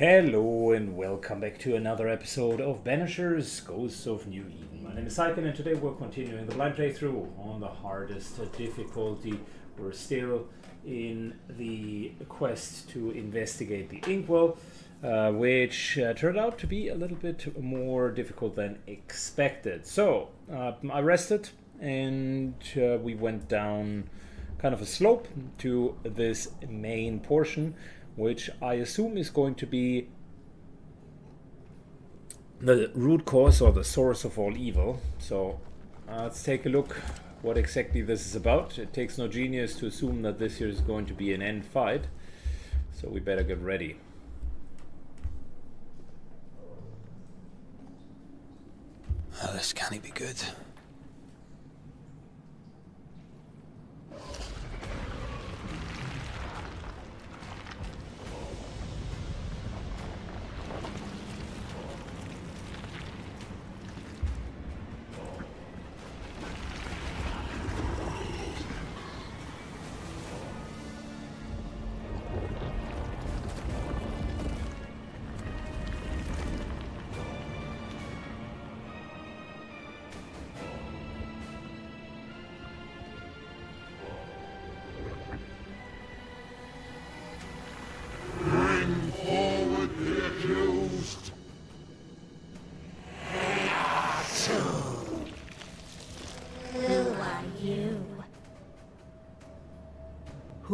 Hello and welcome back to another episode of Banishers Ghosts of New Eden. My name is Syken and today we're continuing the blind playthrough on the hardest difficulty. We're still in the quest to investigate the inkwell, uh, which uh, turned out to be a little bit more difficult than expected. So uh, I rested and uh, we went down kind of a slope to this main portion which I assume is going to be the root cause or the source of all evil. So uh, let's take a look what exactly this is about. It takes no genius to assume that this here is going to be an end fight. So we better get ready. Oh, this can't be good.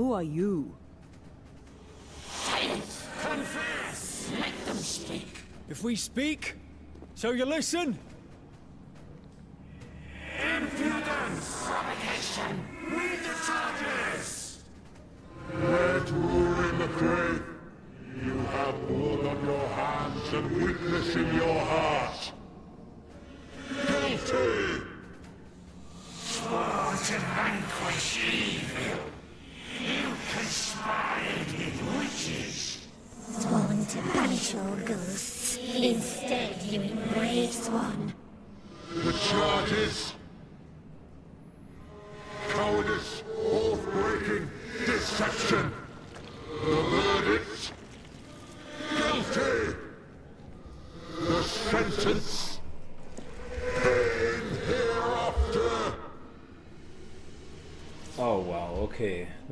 Who are you? Confess! Make them speak. If we speak, so you listen? Impudence! Provocation! Read the charges! Red rule in the grave. You have blood on your hands and weakness in your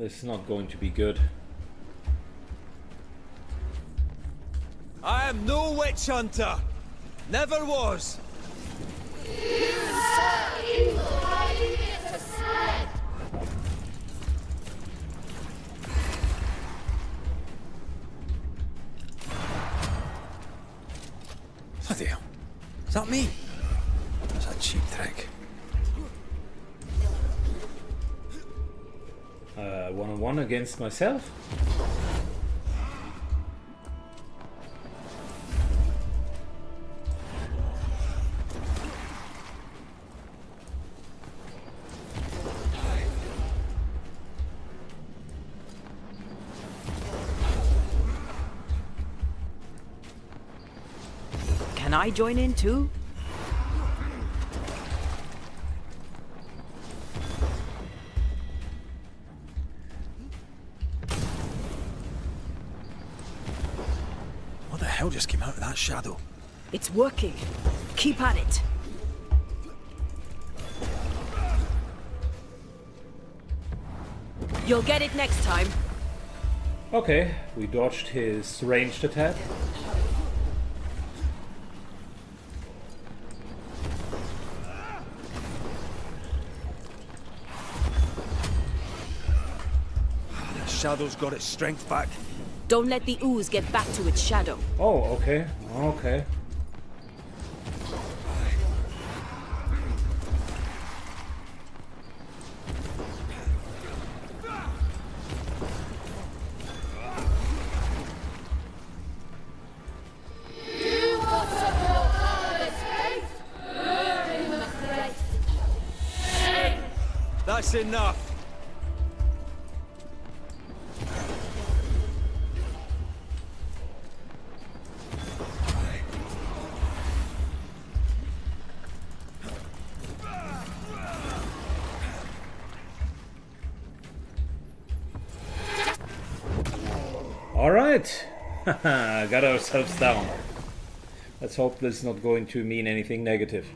This is not going to be good. I am no witch hunter. Never was. Bloody hell. Is that me? One against myself? Can I join in too? Hell just came out of that shadow? It's working. Keep at it. You'll get it next time. Okay, we dodged his ranged attack. Ah, the shadow's got its strength back. Don't let the ooze get back to its shadow. Oh, okay, okay. That's enough. Got ourselves down. Let's hope this is not going to mean anything negative.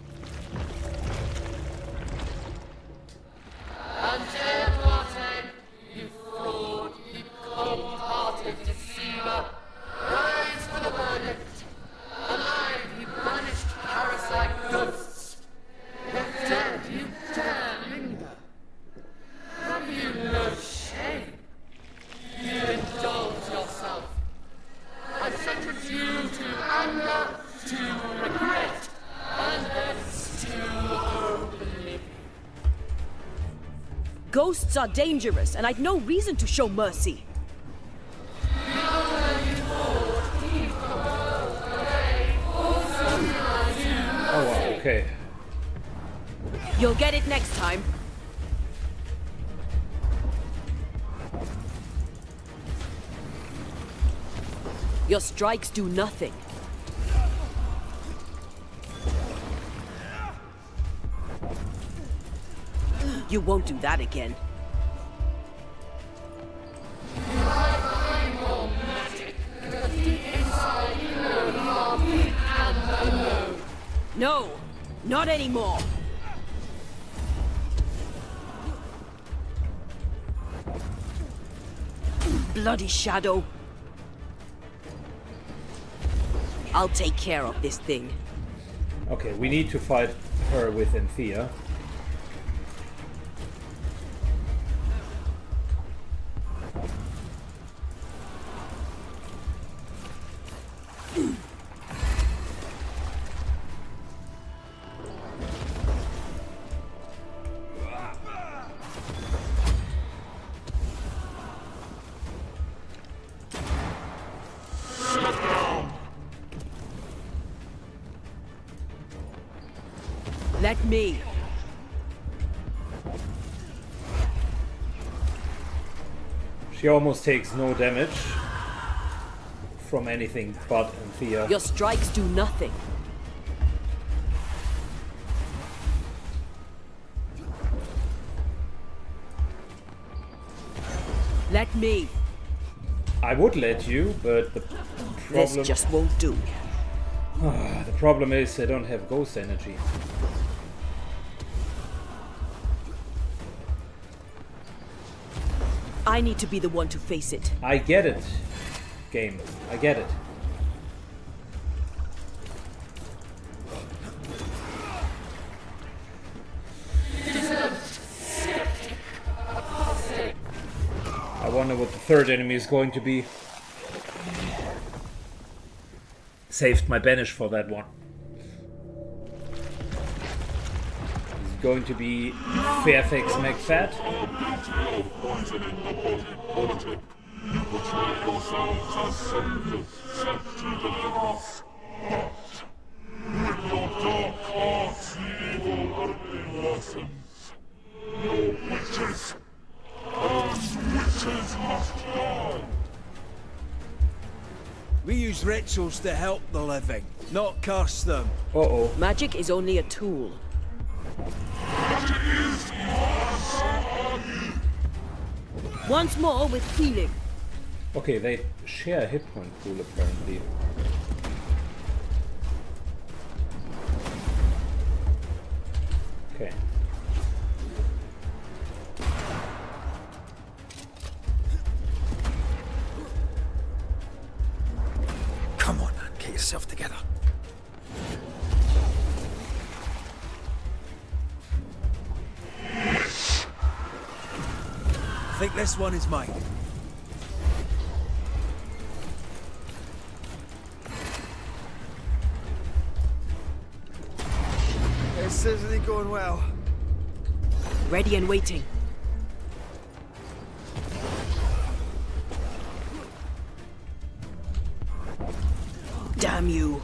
Ghosts are dangerous, and I'd no reason to show mercy. Oh wow, okay. You'll get it next time. Your strikes do nothing. You won't do that again. No, not anymore. Bloody shadow. I'll take care of this thing. Okay, we need to fight her with Antea. She almost takes no damage from anything but Antea. Your strikes do nothing. Let me. I would let you, but the This just won't do. Ah, the problem is I don't have ghost energy. I need to be the one to face it. I get it, game. I get it. I wonder what the third enemy is going to be. Saved my banish for that one. Going to be Fairfax McFat? Poison in the body politic. You betray yourselves as soldiers sent to deliver us. But with your dark hearts, the evil only worsens. Your witches. Those witches must die. We use rituals to help the living, not curse them. Uh oh. Magic is only a tool. Once more with healing. Okay, they share a hit point pool apparently. One is mine. This isn't going well. Ready and waiting. Damn you.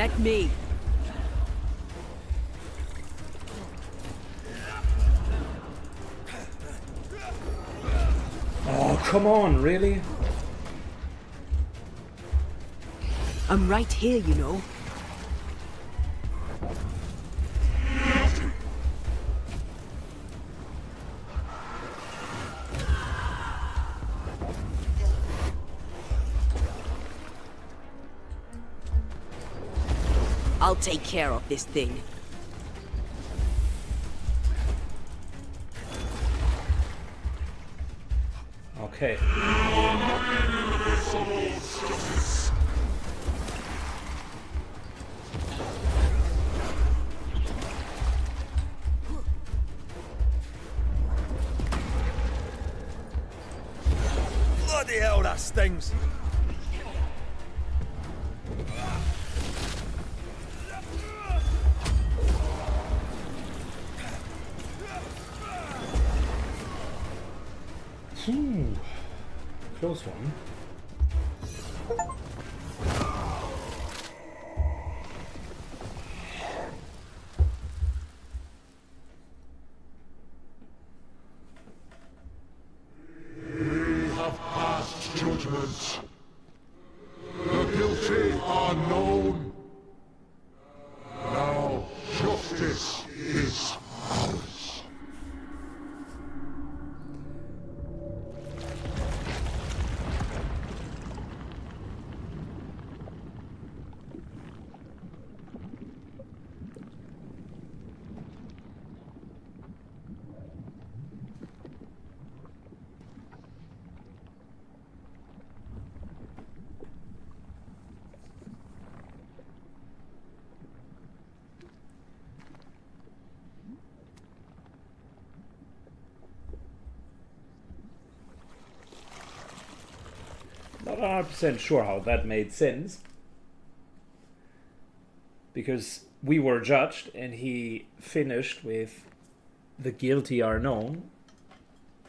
Let me. Oh, come on, really? I'm right here, you know. Take care of this thing. Okay. Bloody hell, that stings! 100% sure how that made sense. Because we were judged and he finished with the guilty are known.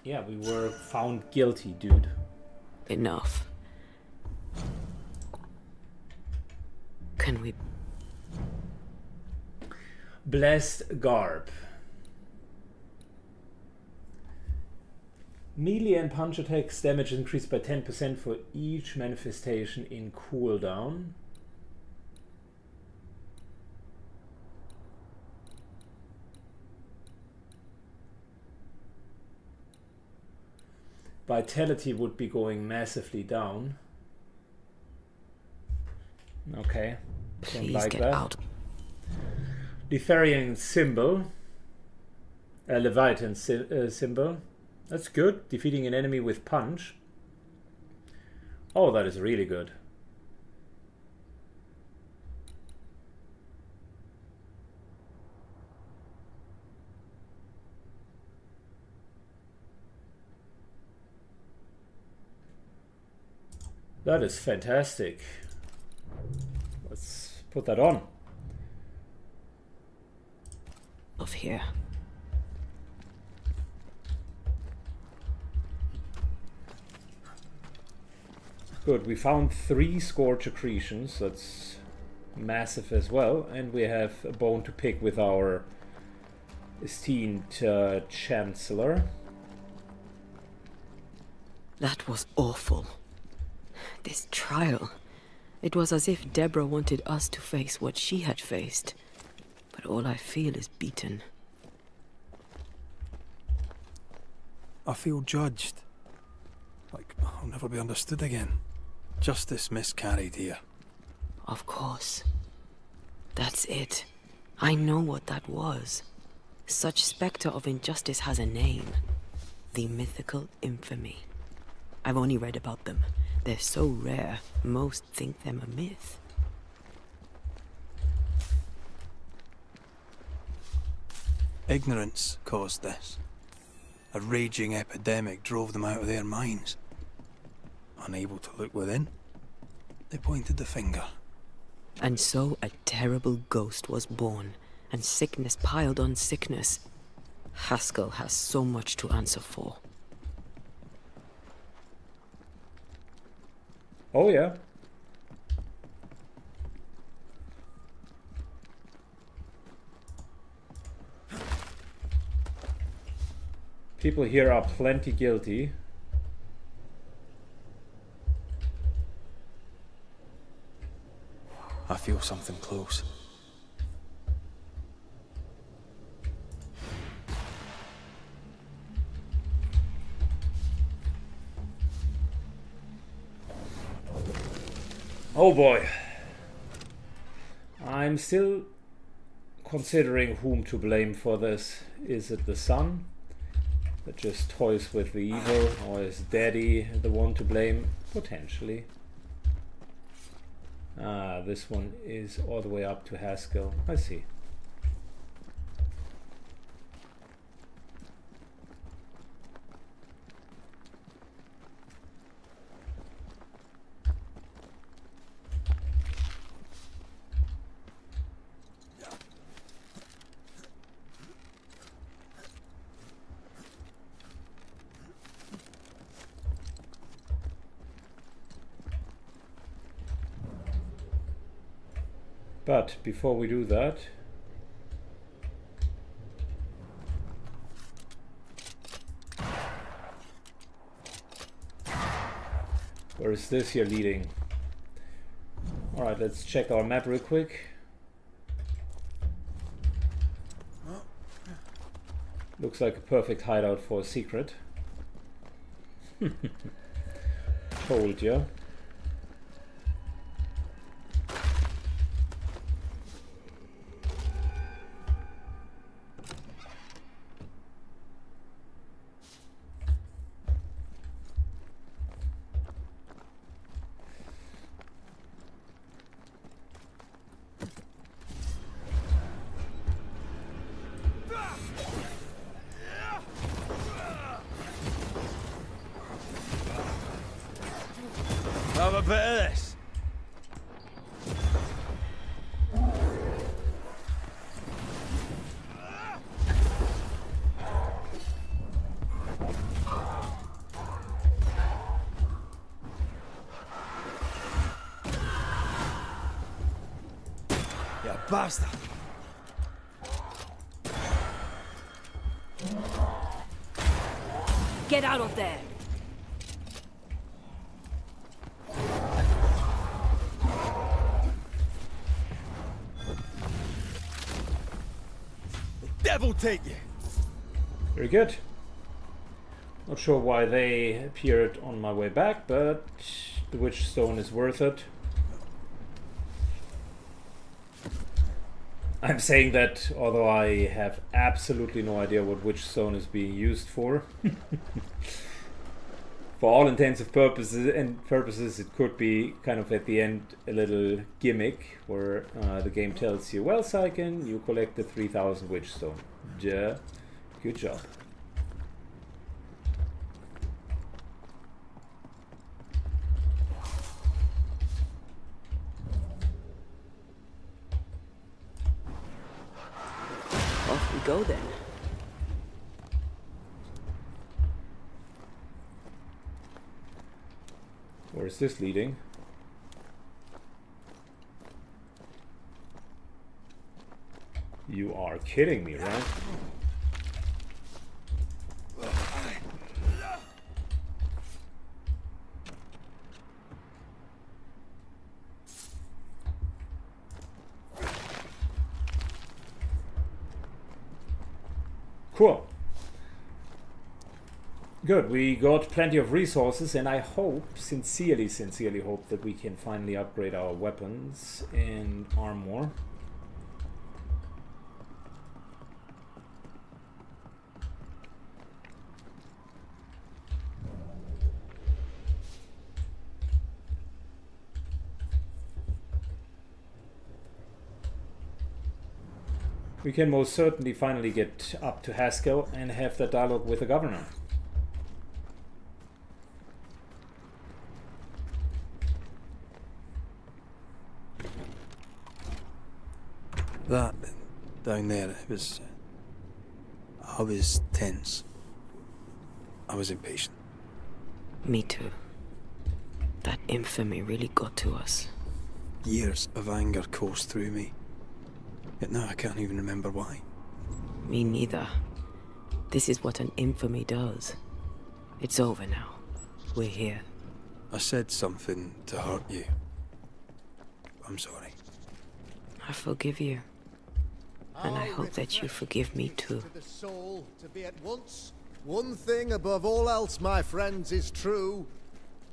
Yeah, we were found guilty, dude. Enough. Can we Blessed Garb. Melee and punch attacks damage increased by 10% for each manifestation in cooldown. Vitality would be going massively down. Okay. Don't please like get that. out? Letharian symbol. A Leviathan sy- uh, symbol. That's good. Defeating an enemy with punch. Oh, that is really good. That is fantastic. Let's put that on. Of here. Good, we found three scorch accretions, that's massive as well, and we have a bone to pick with our esteemed uh, Chancellor. That was awful. This trial. It was as if Deborah wanted us to face what she had faced. But all I feel is beaten. I feel judged. Like I'll never be understood again. Justice miscarried here. Of course. That's it. I know what that was. Such spectre of injustice has a name. The mythical infamy. I've only read about them. They're so rare, most think them a myth. Ignorance caused this. A raging epidemic drove them out of their minds. Unable to look within, they pointed the finger. And so a terrible ghost was born, and sickness piled on sickness. Haskell has so much to answer for. Oh, yeah. People here are plenty guilty. I feel something close. Oh boy. I'm still considering whom to blame for this. Is it the son that just toys with the evil, or is daddy the one to blame? Potentially. Ah, this one is all the way up to Haskell. I see. But before we do that, where is this here leading? Alright, let's check our map real quick. Looks like a perfect hideout for a secret. Told ya. Have You bastard. Get out of there! The Devil take you. Very good. Not sure why they appeared on my way back, but the Witch Stone is worth it. I'm saying that although I have absolutely no idea what which Stone is being used for. for all intents and purposes, and purposes, it could be kind of at the end a little gimmick where uh, the game tells you, "Well, Syken, you collected 3,000 Witch Stone. Yeah, good job." Go then. Where is this leading? You are kidding me, right? Good, we got plenty of resources, and I hope, sincerely, sincerely hope that we can finally upgrade our weapons and armor. We can most certainly finally get up to Haskell and have that dialogue with the governor. That down there, it was. Uh, I was tense. I was impatient. Me too. That infamy really got to us. Years of anger coursed through me. Yet now I can't even remember why. Me neither. This is what an infamy does. It's over now. We're here. I said something to hurt you. I'm sorry. I forgive you and I hope that you forgive me too. One thing above all else, my friends, is true.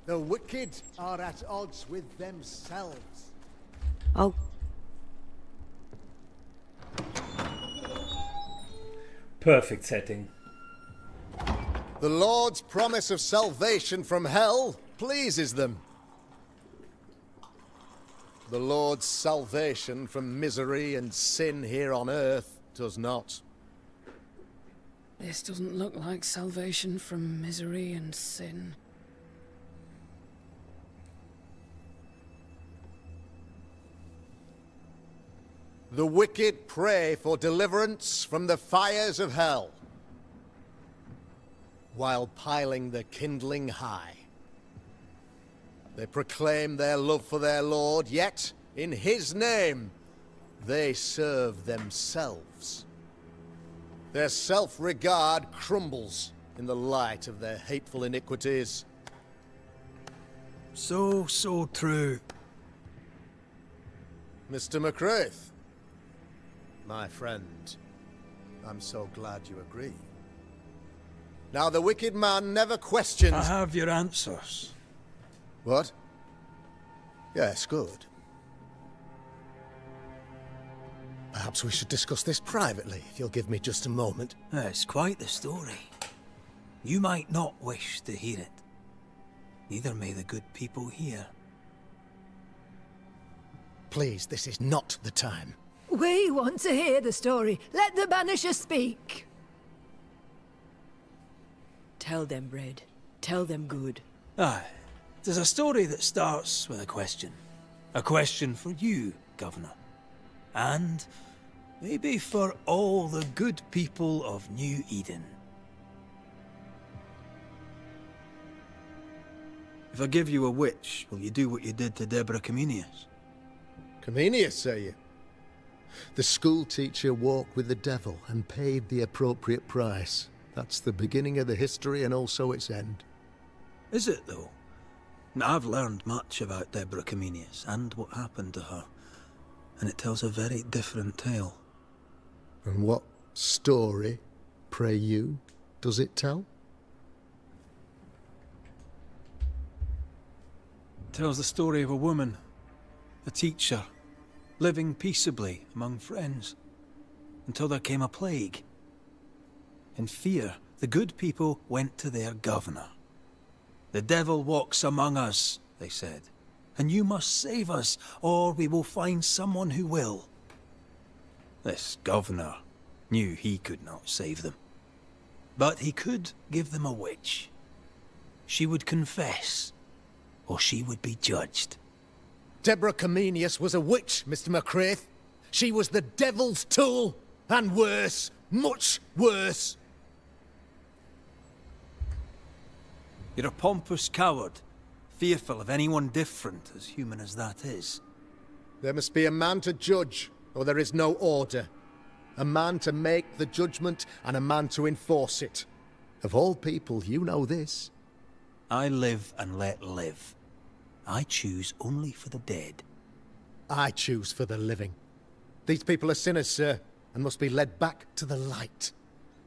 The wicked are at odds with themselves. Oh. Perfect setting. The Lord's promise of salvation from hell pleases them. The Lord's salvation from misery and sin here on earth does not. This doesn't look like salvation from misery and sin. The wicked pray for deliverance from the fires of hell, while piling the kindling high. They proclaim their love for their Lord, yet, in his name, they serve themselves. Their self-regard crumbles in the light of their hateful iniquities. So, so true. Mr. mac Raith, my friend, I'm so glad you agree. Now, the wicked man never questions... I have your answers. What? Yes, good. Perhaps we should discuss this privately, if you'll give me just a moment. Uh, it's quite the story. You might not wish to hear it. Neither may the good people here. Please, this is not the time. We want to hear the story. Let the Banisher speak. Tell them, Red. Tell them good. Aye. Is a story that starts with a question. A question for you, Governor. And maybe for all the good people of New Eden. If I give you a witch, will you do what you did to Deborah Comenius? Comenius, say you? The schoolteacher walked with the devil and paid the appropriate price. That's the beginning of the history and also its end. Is it, though? I've learned much about Deborah Comenius and what happened to her, and it tells a very different tale. And what story, pray you, does it tell? It tells the story of a woman, a teacher, living peaceably among friends, until there came a plague. In fear, the good people went to their governor. The devil walks among us, they said, and you must save us, or we will find someone who will. This governor knew he could not save them. But he could give them a witch. She would confess, or she would be judged. Deborah Comenius was a witch, Mr. mac Raith. She was the devil's tool, and worse, much worse. You're a pompous coward, fearful of anyone different, as human as that is. There must be a man to judge, or there is no order. A man to make the judgment, and a man to enforce it. Of all people, you know this. I live and let live. I choose only for the dead. I choose for the living. These people are sinners, sir, and must be led back to the light.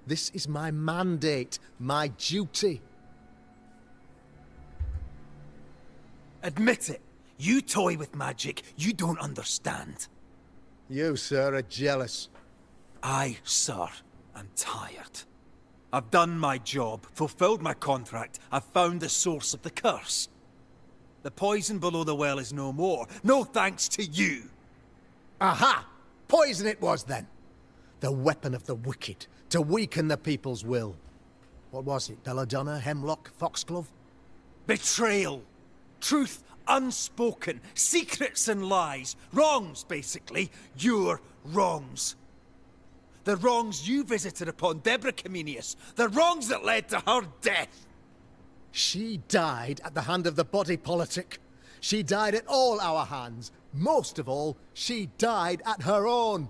This is my mandate, my duty. Admit it. You toy with magic you don't understand. You, sir, are jealous. I, sir, am tired. I've done my job, fulfilled my contract, I've found the source of the curse. The poison below the well is no more, no thanks to you. Aha! Poison it was, then. The weapon of the wicked, to weaken the people's will. What was it, Belladonna, Hemlock, Foxglove? Betrayal. Truth unspoken. Secrets and lies. Wrongs, basically. Your wrongs. The wrongs you visited upon Deborah Comenius. The wrongs that led to her death. She died at the hand of the body politic. She died at all our hands. Most of all, she died at her own.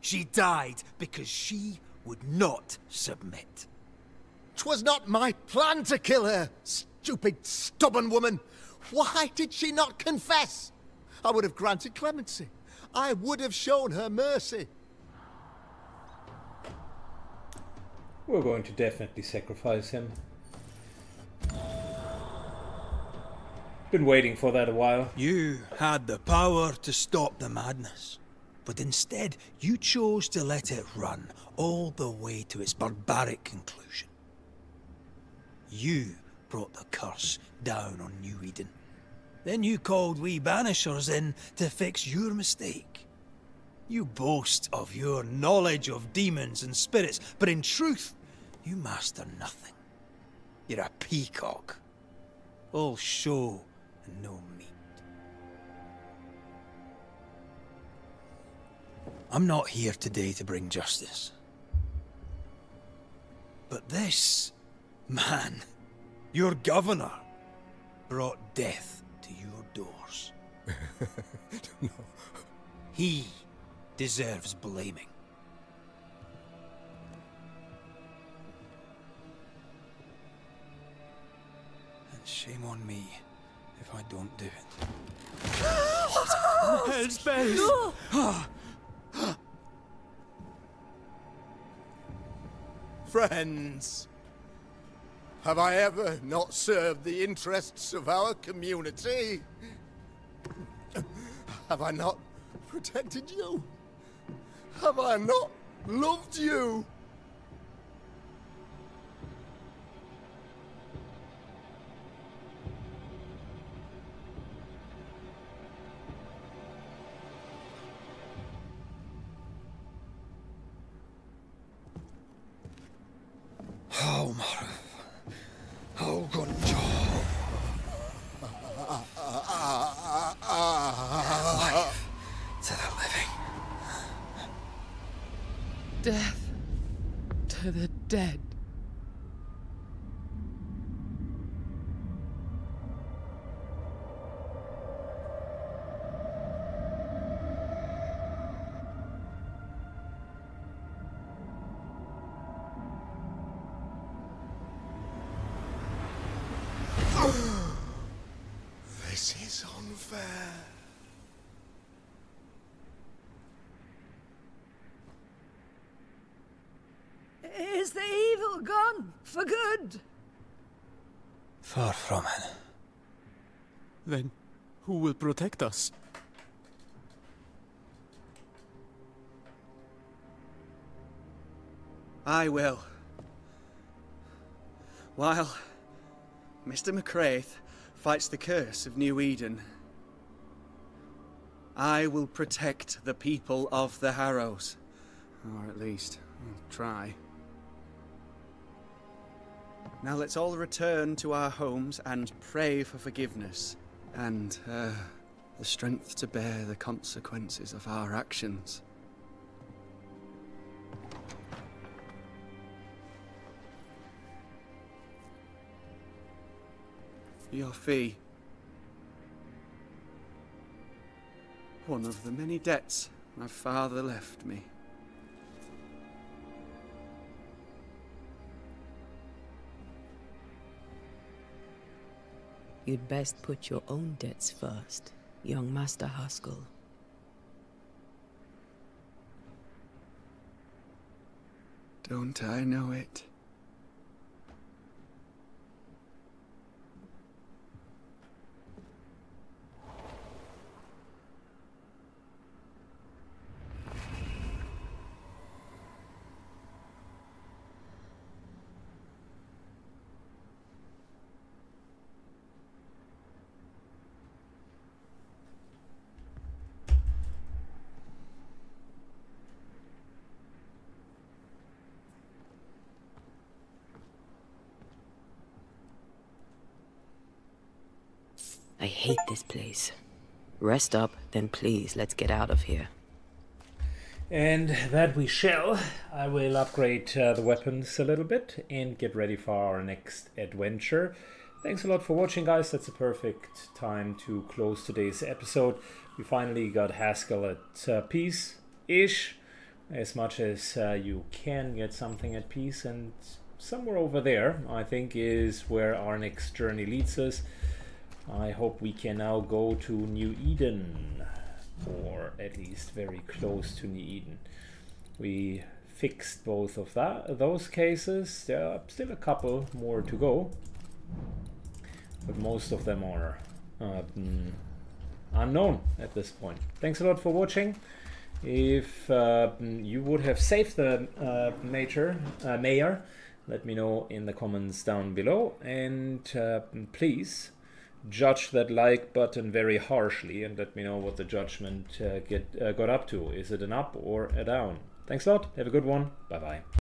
She died because she would not submit. 'Twas not my plan to kill her, stupid, stubborn woman. Why did she not confess? I would have granted clemency. I would have shown her mercy. We're going to definitely sacrifice him. Been waiting for that a while. You had the power to stop the madness. But instead, you chose to let it run all the way to its barbaric conclusion. You brought the curse down on New Eden. Then you called we banishers in to fix your mistake. You boast of your knowledge of demons and spirits, but in truth, you master nothing. You're a peacock. All show and no meat. I'm not here today to bring justice. But this man, your governor, brought death to your doors. no. He deserves blaming. And shame on me if I don't do it. Hell's bells! Friends, have I ever not served the interests of our community? Have I not protected you? Have I not loved you? Oh, Mara. Oh, Gunjo. Life to the living. Death to the dead. This is unfair. Is the evil gone for good? Far from it. Then who will protect us? I will. While Mr. mac Raith fights the curse of New Eden, I will protect the people of the Harrows. Or at least, I'll try. Now let's all return to our homes and pray for forgiveness and uh, the strength to bear the consequences of our actions. Your fee. One of the many debts my father left me. You'd best put your own debts first, young Master Haskell. Don't I know it? I hate this place. Rest up, then please, let's get out of here. And that we shall. I will upgrade uh, the weapons a little bit and get ready for our next adventure. Thanks a lot for watching, guys. That's a perfect time to close today's episode. We finally got Haskell at uh, peace ish, as much as uh, you can get something at peace. And somewhere over there, I think, is where our next journey leads us. I hope we can now go to New Eden, or at least very close to New Eden. We fixed both of that those cases. There are still a couple more to go, but most of them are uh, unknown at this point. Thanks a lot for watching, If uh, you would have saved the uh, major, uh, mayor, let me know in the comments down below. And uh, please judge that like button very harshly and let me know what the judgment uh, get uh, got up to. Is it an up or a down? Thanks a lot. Have a good one. Bye bye.